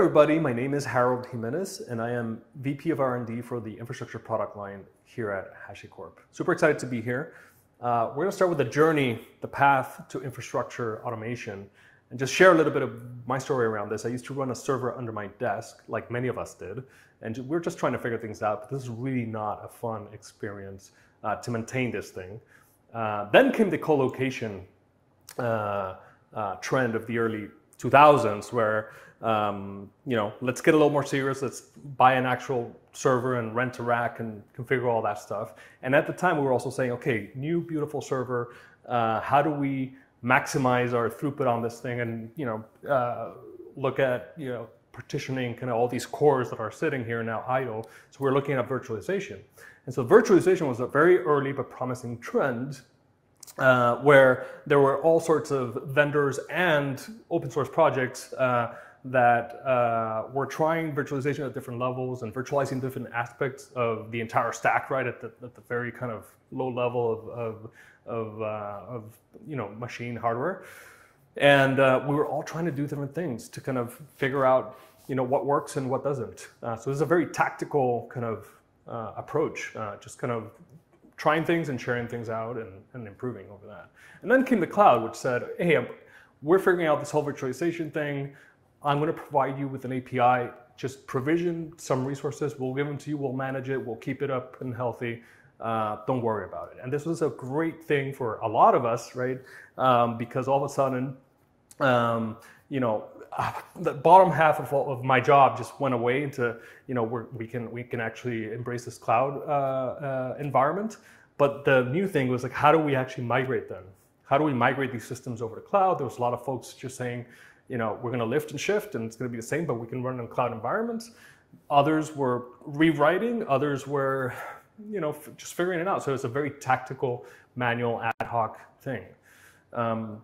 Everybody, my name is Harold Giménez and I am VP of R&D for the infrastructure product line here at HashiCorp. Super excited to be here. Uh, we're gonna start with the journey, the path to infrastructure automation and just share a little bit of my story around this. I used to run a server under my desk, like many of us did, and we're just trying to figure things out, but this is really not a fun experience uh, to maintain this thing. Uh, then came the co-location uh, uh, trend of the early 2000s where um, you know, let's get a little more serious. Let's buy an actual server and rent a rack and configure all that stuff. And at the time, we were also saying, okay, new beautiful server. Uh, how do we maximize our throughput on this thing? And you know, uh, look at you know partitioning kind of all these cores that are sitting here now idle. So we're looking at virtualization. And so virtualization was a very early but promising trend uh, where there were all sorts of vendors and open source projects uh, that uh, were trying virtualization at different levels and virtualizing different aspects of the entire stack, right, at the, at the very kind of low level of, of, of, uh, of you know, machine hardware. And uh, we were all trying to do different things to kind of figure out you know, what works and what doesn't. Uh, so it's a very tactical kind of uh, approach, uh, just kind of trying things and sharing things out and, and improving over that. And then came the cloud, which said, hey, I'm, we're figuring out this whole virtualization thing. I'm going to provide you with an API. Just provision some resources. We'll give them to you. We'll manage it. We'll keep it up and healthy. Uh, don't worry about it. And this was a great thing for a lot of us, right? Um, because all of a sudden, um, you know, the bottom half of, of my job just went away into, you know, we can we can actually embrace this cloud uh, uh, environment. But the new thing was like, how do we actually migrate them? How do we migrate these systems over to cloud? There was a lot of folks just saying, you know, we're going to lift and shift and it's going to be the same, but we can run in cloud environments. Others were rewriting, others were, you know, just figuring it out. So it's a very tactical, manual, ad hoc thing. Um,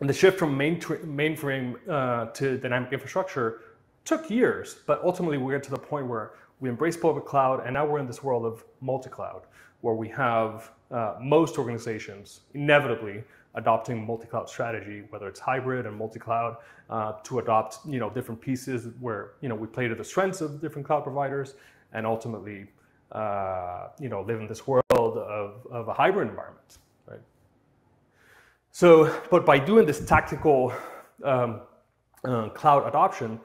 and the shift from main mainframe uh, to dynamic infrastructure took years, but ultimately we get to the point where we embrace public cloud, and now we're in this world of multi-cloud, where we have uh, most organizations inevitably adopting multi-cloud strategy, whether it's hybrid and multi-cloud, uh, to adopt you know different pieces where you know we play to the strengths of different cloud providers, and ultimately uh, you know live in this world of, of a hybrid environment, right? So, but by doing this tactical um, uh, cloud adoption,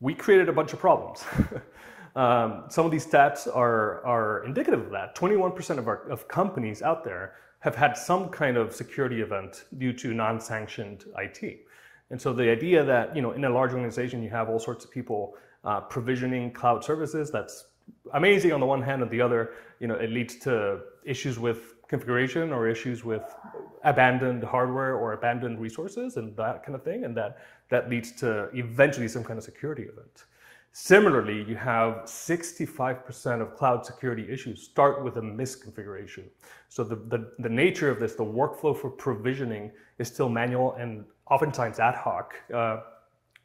we created a bunch of problems. um, some of these stats are, are indicative of that. 21% of, our, of companies out there have had some kind of security event due to non-sanctioned IT. And so the idea that, you know, in a large organization, you have all sorts of people uh, provisioning cloud services, that's amazing on the one hand, on the other, you know, it leads to issues with configuration or issues with abandoned hardware or abandoned resources and that kind of thing. And that, that leads to eventually some kind of security event. Similarly, you have 65% of cloud security issues start with a misconfiguration. So the, the, the, nature of this, the workflow for provisioning is still manual and oftentimes ad hoc, uh,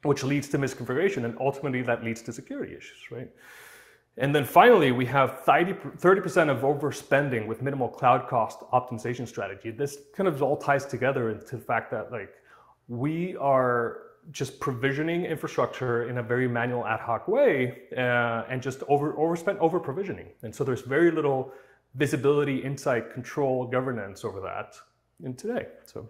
which leads to misconfiguration and ultimately that leads to security issues, right? And then finally, we have 30% of overspending with minimal cloud cost optimization strategy. This kind of all ties together into the fact that like we are just provisioning infrastructure in a very manual ad hoc way uh, and just over overspent over provisioning. And so there's very little visibility, insight, control, governance over that in today. So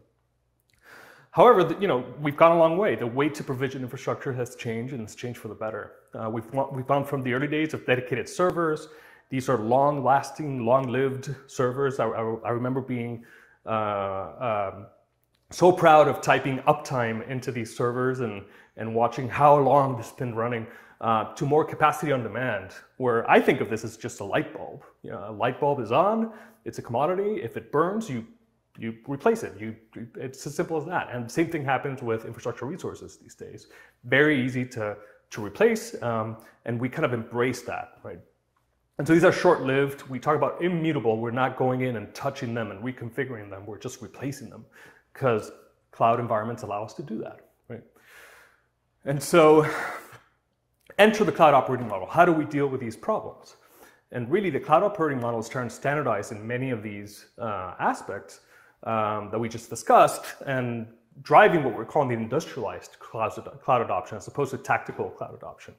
however, the, you know, we've gone a long way. The way to provision infrastructure has changed and it's changed for the better. Uh, we've, we've gone from the early days of dedicated servers. These are long lasting, long lived servers. I, I, I remember being uh, um, so proud of typing uptime into these servers and, and watching how long this has been running uh, to more capacity on demand, where I think of this as just a light bulb. You know, a light bulb is on, it's a commodity. If it burns, you you replace it. You, it's as simple as that. And same thing happens with infrastructure resources these days. Very easy to, to replace, um, and we kind of embrace that, right? And so these are short-lived. We talk about immutable. We're not going in and touching them and reconfiguring them. We're just replacing them because cloud environments allow us to do that, right? And so enter the cloud operating model. How do we deal with these problems? And really the cloud operating model is standardized in many of these uh, aspects um, that we just discussed. And driving what we're calling the industrialized cloud, cloud adoption as opposed to tactical cloud adoption.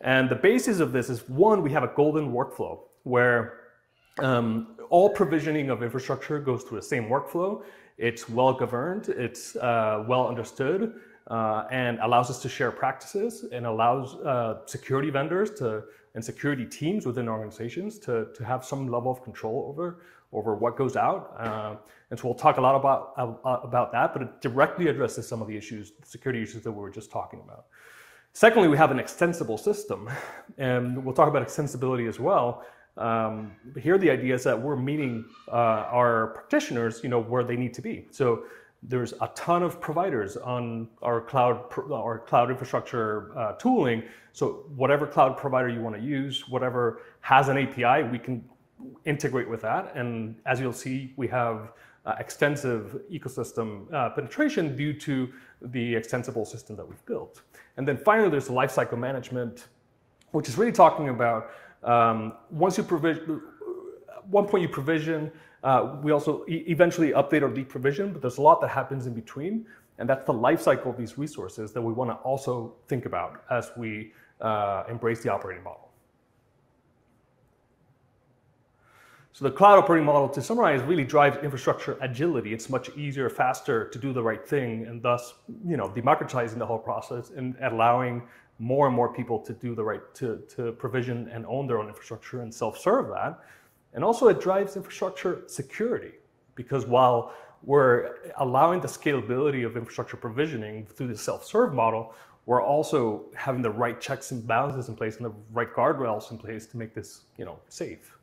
And the basis of this is one, we have a golden workflow where um, all provisioning of infrastructure goes through the same workflow. It's well governed, it's uh, well understood, uh, and allows us to share practices and allows uh, security vendors to and security teams within organizations to, to have some level of control over over what goes out. Uh, and so we'll talk a lot about uh, about that, but it directly addresses some of the issues, security issues that we were just talking about. Secondly, we have an extensible system, and we'll talk about extensibility as well. Um, here, the idea is that we're meeting uh, our practitioners, you know, where they need to be. So there's a ton of providers on our cloud our cloud infrastructure uh, tooling. So whatever cloud provider you want to use, whatever has an API, we can integrate with that. And as you'll see, we have uh, extensive ecosystem uh, penetration due to the extensible system that we've built. And then finally, there's the lifecycle management, which is really talking about um, once you provision, one point you provision, uh, we also e- eventually update or deprovision, but there's a lot that happens in between. And that's the life cycle of these resources that we want to also think about as we uh, embrace the operating model. So the cloud operating model, to summarize, really drives infrastructure agility. It's much easier, faster to do the right thing, and thus, you know, democratizing the whole process and allowing more and more people to do the right to, to provision and own their own infrastructure and self-serve that. And also it drives infrastructure security because while we're allowing the scalability of infrastructure provisioning through the self-serve model, we're also having the right checks and balances in place and the right guardrails in place to make this, you know, safe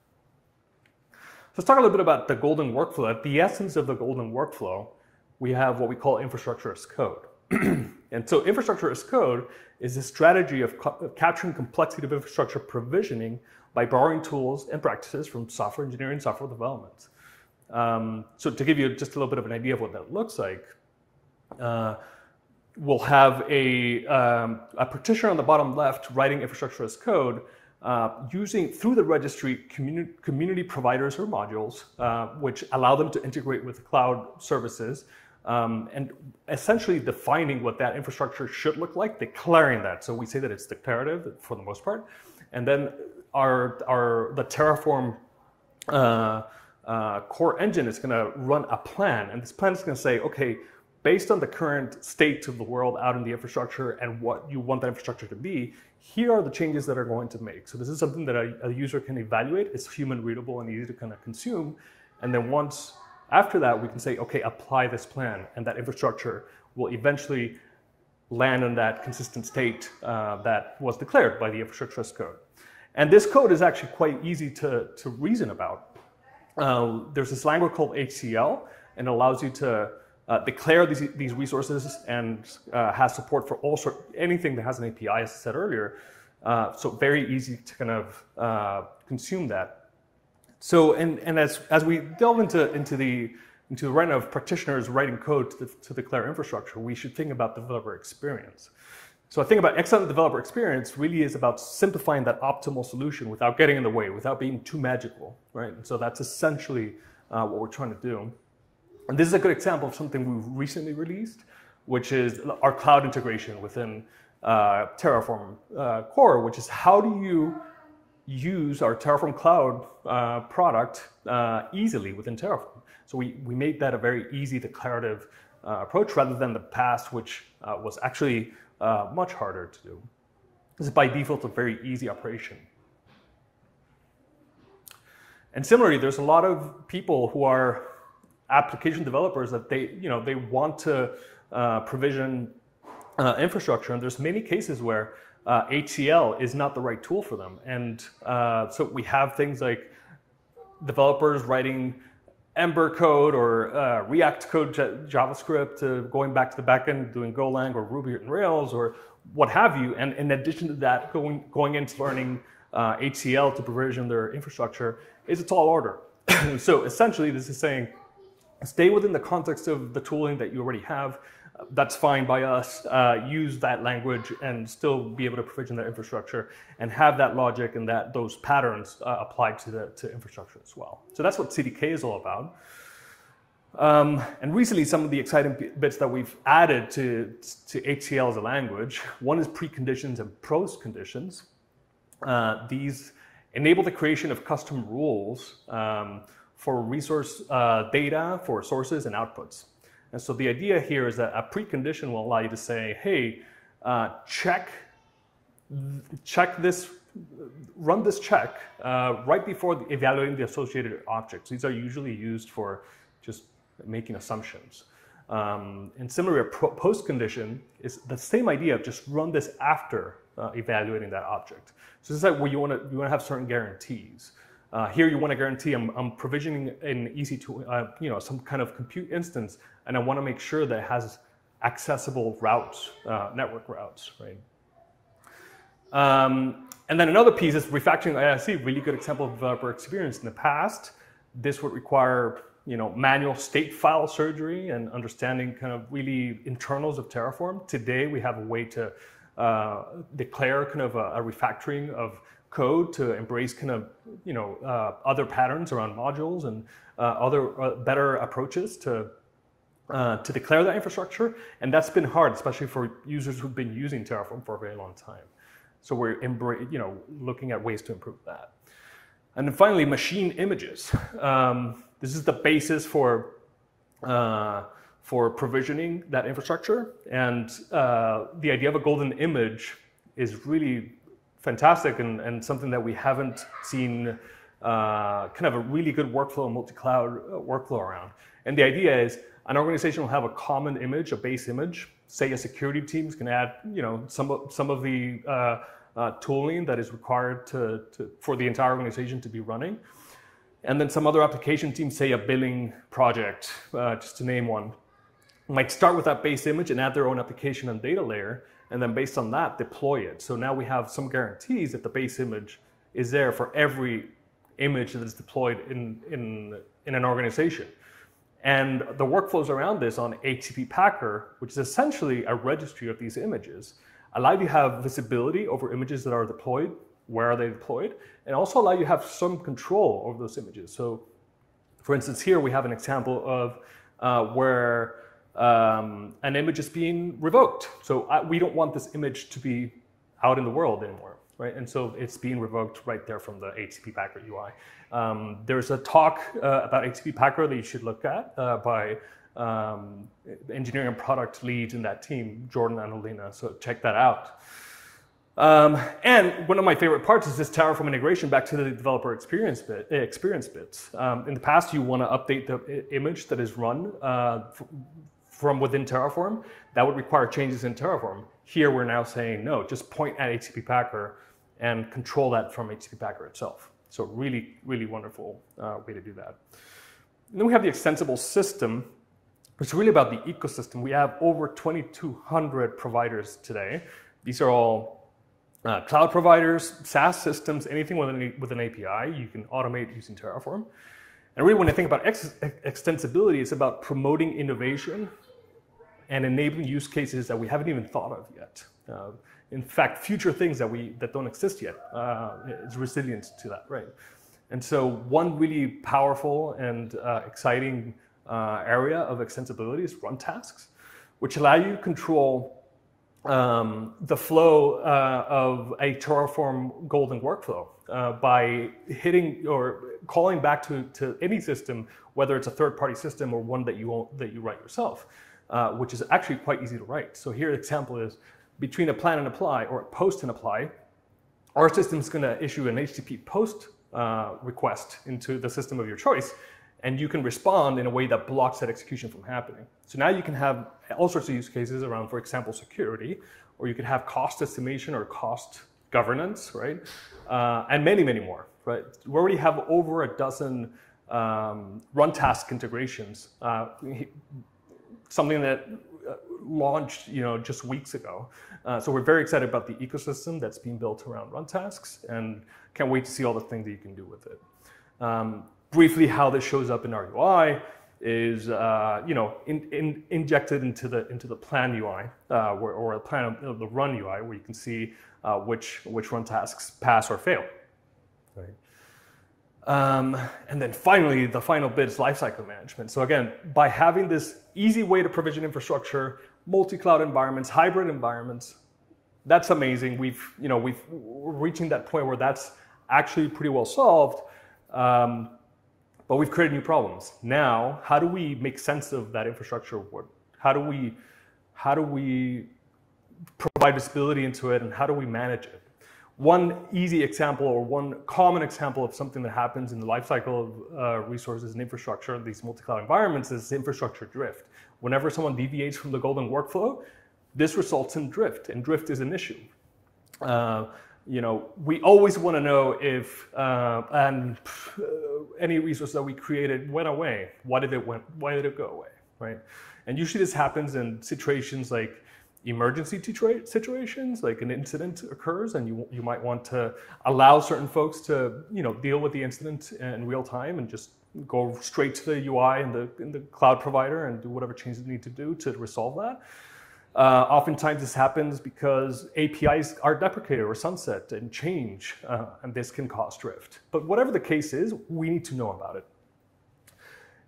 let's talk a little bit about the golden workflow. At the essence of the golden workflow, we have what we call infrastructure as code. and so infrastructure as code is a strategy of, co- capturing complexity of infrastructure provisioning by borrowing tools and practices from software engineering and software development. Um, so to give you just a little bit of an idea of what that looks like, uh, we'll have a, um, a practitioner on the bottom left writing infrastructure as code uh, using through the registry community, community providers or modules, uh, which allow them to integrate with cloud services, um, and essentially defining what that infrastructure should look like, declaring that. So we say that it's declarative for the most part, and then our our the Terraform. Uh, uh core engine is going to run a plan, and this plan is going to say, okay, based on the current state of the world out in the infrastructure and what you want that infrastructure to be, here are the changes that are going to make. So this is something that a, a user can evaluate. It's human readable and easy to kind of consume. And then once after that, we can say, okay, apply this plan, and that infrastructure will eventually land in that consistent state uh, that was declared by the infrastructure as code. And this code is actually quite easy to, to reason about. Uh, there's this language called HCL, and it allows you to uh, declare these, these resources and uh, has support for all sort anything that has an API, as I said earlier. Uh, so very easy to kind of consume that. So and, and as, as we delve into, into the into the realm of practitioners writing code to, to declare infrastructure, we should think about developer experience. So I think about excellent developer experience really is about simplifying that optimal solution without getting in the way, without being too magical, right? And so that's essentially uh, what we're trying to do. And this is a good example of something we've recently released, which is our cloud integration within uh, Terraform uh, Core, which is how do you use our Terraform Cloud uh, product uh, easily within Terraform. So we, we made that a very easy declarative uh, approach rather than the past, which uh, was actually much harder to do. This is by default a very easy operation. And similarly, there's a lot of people who are application developers that they, you know, they want to uh, provision uh, infrastructure, and there's many cases where uh, HCL is not the right tool for them. And uh, so we have things like developers writing Ember code or uh, React code JavaScript, going back to the backend, doing Golang or Ruby and Rails or what have you. And in addition to that, going, going into learning HCL uh, to provision their infrastructure is a tall order. so essentially, this is saying stay within the context of the tooling that you already have. That's fine by us. Uh, use that language and still be able to provision that infrastructure and have that logic and that those patterns uh, applied to the to infrastructure as well. So that's what CDK is all about. Um, and recently, some of the exciting bits that we've added to, to HCL as a language, one is preconditions and post conditions. Uh, these enable the creation of custom rules um, for resource uh, data for sources and outputs. And so the idea here is that a precondition will allow you to say, hey, uh, check, check this, run this check uh, right before evaluating the associated objects. These are usually used for just making assumptions. Um, and similarly, a post condition is the same idea of just run this after uh, evaluating that object. So this is like where you want to you want to have certain guarantees. Uh, here you want to guarantee I'm, I'm provisioning an EC2 uh, you know some kind of compute instance, and I want to make sure that it has accessible routes, uh, network routes, right? Um, and then another piece is refactoring IaC, really good example of developer experience. In the past, this would require you know, manual state file surgery and understanding kind of really internals of Terraform. Today, we have a way to uh, declare kind of a, a, refactoring of code to embrace kind of, you know, uh, other patterns around modules and uh, other uh, better approaches to uh, to declare that infrastructure. And that's been hard, especially for users who've been using Terraform for a very long time. So we're, you know, looking at ways to improve that. And then finally, machine images. Um, this is the basis for, uh, for provisioning that infrastructure. And uh, the idea of a golden image is really fantastic and, and something that we haven't seen uh, kind of a really good workflow, multi-cloud uh, workflow around. And the idea is an organization will have a common image, a base image. Say a security teams can add, you know, some of, some of the uh, uh, tooling that is required to, to, for the entire organization to be running. And then some other application teams, say a billing project, uh, just to name one, might start with that base image and add their own application and data layer, and then based on that, deploy it. So now we have some guarantees that the base image is there for every image that is deployed in, in, in an organization. And the workflows around this on HCP Packer, which is essentially a registry of these images, allow you to have visibility over images that are deployed where are they deployed, and also allow you to have some control over those images. So, for instance, here we have an example of uh, where um, an image is being revoked. So I, we don't want this image to be out in the world anymore, right? And so it's being revoked right there from the HCP Packer UI. Um, there's a talk uh, about HCP Packer that you should look at uh, by um, engineering and product leads in that team, Jordan and Alina. So check that out. Um, and one of my favorite parts is this Terraform integration back to the developer experience bit. Experience bits. Um, in the past, you want to update the image that is run uh, from within Terraform. That would require changes in Terraform. Here, we're now saying no. Just point at HCP Packer and control that from HCP Packer itself. So really, really wonderful uh, way to do that. And then we have the extensible system, which is really about the ecosystem. We have over 2,200 providers today. These are all uh, cloud providers, SaaS systems, anything with an, with an API, you can automate using Terraform. And really, when I think about ex- extensibility, it's about promoting innovation and enabling use cases that we haven't even thought of yet. Uh, in fact, future things that we that don't exist yet. Uh, it's resilient to that, right? And so, one really powerful and uh, exciting uh, area of extensibility is run tasks, which allow you to control um, the flow uh, of a Terraform golden workflow uh, by hitting or calling back to, to any system, whether it's a third-party system or one that you that you write yourself, uh, which is actually quite easy to write. So here, the example is between a plan and apply or a post and apply, our system is going to issue an HTTP post uh, request into the system of your choice, and you can respond in a way that blocks that execution from happening. So now you can have all sorts of use cases around, for example, security, or you could have cost estimation or cost governance, right? Uh, and many, many more, right? We already have over a dozen um, run task integrations, uh, something that uh, launched, you know, just weeks ago. Uh, so we're very excited about the ecosystem that's being built around run tasks, and can't wait to see all the things that you can do with it. Um, briefly how this shows up in our UI is uh, you know in, in, injected into the into the plan UI uh, or, or a plan of the run UI where you can see uh, which which run tasks pass or fail. Right. Um, and then finally, the final bit is lifecycle management. So again, by having this easy way to provision infrastructure, multi-cloud environments, hybrid environments, that's amazing. We've, you know, we've reaching that point where that's actually pretty well solved. Um, but we've created new problems. Now, how do we make sense of that infrastructure? How do we, how do we provide visibility into it, and how do we manage it? One easy example or one common example of something that happens in the lifecycle of uh, resources and infrastructure, these multi-cloud environments, is infrastructure drift. Whenever someone deviates from the golden workflow, this results in drift, and drift is an issue. Uh, you know, we always want to know if uh, and uh, any resource that we created went away. Why did it went? Why did it go away? Right? And usually this happens in situations like emergency situations, like an incident occurs, and you you might want to allow certain folks to you know deal with the incident in real time and just go straight to the UI in the in the cloud provider and do whatever changes need to do to resolve that. Uh, oftentimes this happens because APIs are deprecated or sunset and change, uh, and this can cause drift. But whatever the case is, we need to know about it.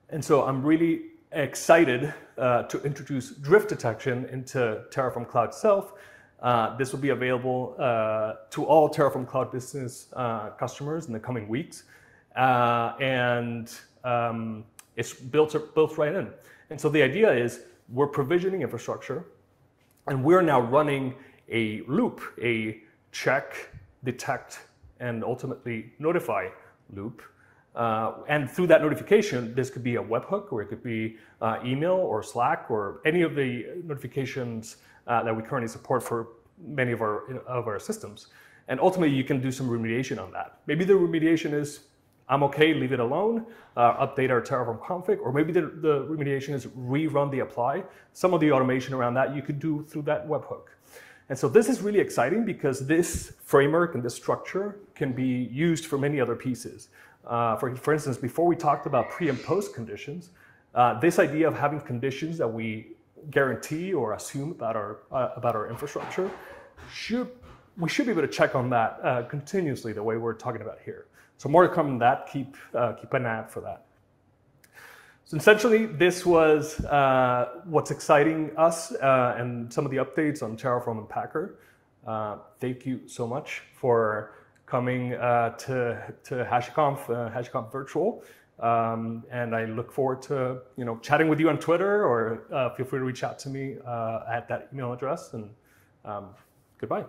And so I'm really excited uh, to introduce drift detection into Terraform Cloud itself. Uh, this will be available uh, to all Terraform Cloud business uh, customers in the coming weeks. Uh, and um, it's built, built right in. And so the idea is we're provisioning infrastructure, and we're now running a loop, a check, detect, and ultimately notify loop uh, and through that notification, this could be a webhook or it could be uh, email or Slack or any of the notifications uh, that we currently support for many of our, of our systems. And ultimately, you can do some remediation on that. Maybe the remediation is, I'm okay, leave it alone, uh, update our Terraform config, or maybe the, the remediation is rerun the apply. Some of the automation around that you could do through that webhook. And so this is really exciting because this framework and this structure can be used for many other pieces. Uh, for, for instance, before we talked about pre and post conditions, uh, this idea of having conditions that we guarantee or assume about our, uh, about our infrastructure, should, we should be able to check on that uh, continuously the way we're talking about here. So more to come on that, keep, uh, keep an eye out for that. So essentially, this was uh, what's exciting us and some of the updates on Terraform and Packer. thank you so much for coming uh, to, to HashiConf, uh, HashiConf Virtual. Um, and I look forward to you know chatting with you on Twitter or uh, feel free to reach out to me at that email address. And um, goodbye.